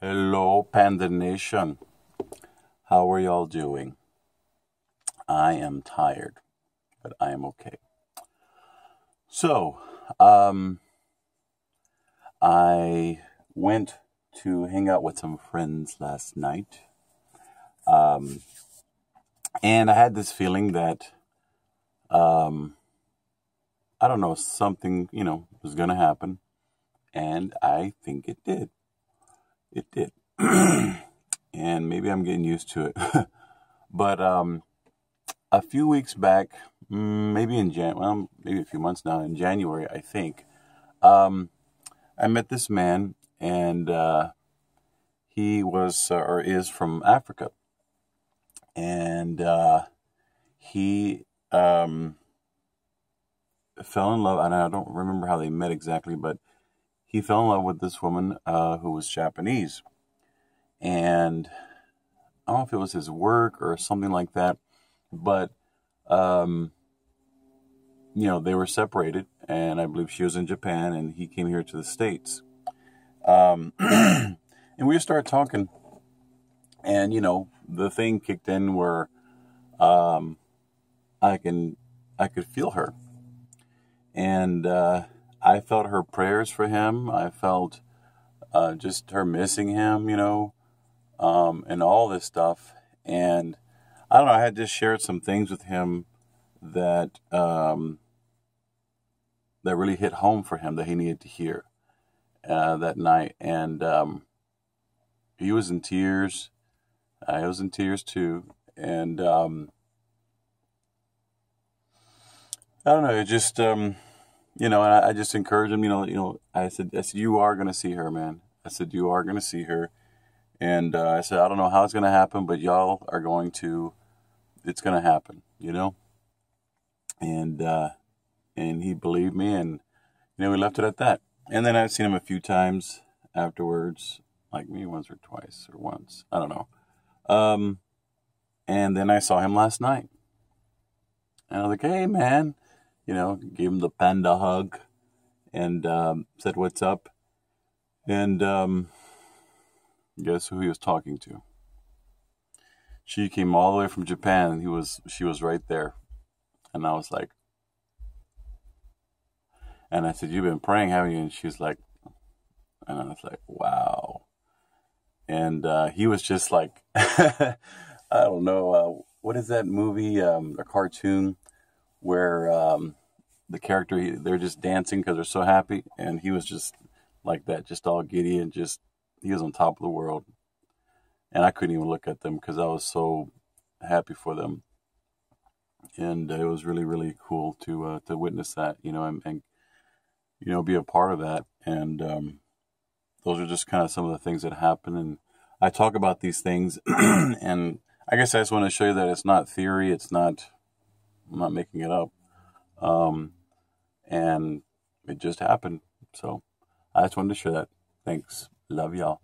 Hello, Panda Nation. How are y'all doing? I am tired, but I am okay. So, um, I went to hang out with some friends last night. Um, and I had this feeling that, um, I don't know, something, you know, was going to happen. And I think it did. It did. and maybe I'm getting used to it. but um, a few weeks back, mm, maybe in Jan, well, maybe a few months now, in January, I think, um, I met this man, and uh, he was uh, or is from Africa, and uh, he um, fell in love. And I don't remember how they met exactly, but he fell in love with this woman uh, who was Japanese. And I don't know if it was his work or something like that, but, um, you know, they were separated, and I believe she was in Japan, and he came here to the States. Um, and we started talking, and, you know, the thing kicked in where um, I can I could feel her. And uh, I felt her prayers for him. I felt uh, just her missing him, you know, um, and all this stuff. And I don't know, I had just shared some things with him that um, that really hit home for him that he needed to hear uh, that night. And um, he was in tears. I was in tears too. And um, I don't know, it just um, you know, and I, I just encourage him. You know, you know, I said, I said, you are going to see her, man. I said, you are going to see her, and uh, I said, I don't know how it's going to happen, but y'all are going to. It's going to happen, you know. And uh, and he believed me, and you know, we left it at that. And then I've seen him a few times afterwards, like maybe once or twice or once, I don't know. Um, and then I saw him last night, and I was like, hey, man you know, gave him the panda hug and um, said, What's up? And um, guess who he was talking to? She came all the way from Japan he was she was right there. And I was like and I said, You've been praying, haven't you? And she was like and I was like, Wow. And uh, he was just like I don't know, uh, what is that movie, um, a cartoon where um, the character he, they're just dancing because they're so happy, and he was just like that, just all giddy and just he was on top of the world, and I couldn't even look at them because I was so happy for them, and it was really really cool to uh, to witness that, you know, and, and you know be a part of that, and um, those are just kind of some of the things that happen, and I talk about these things, and I guess I just want to show you that it's not theory, it's not I'm not making it up. Um, and it just happened. So I just wanted to share that. Thanks. Love y'all.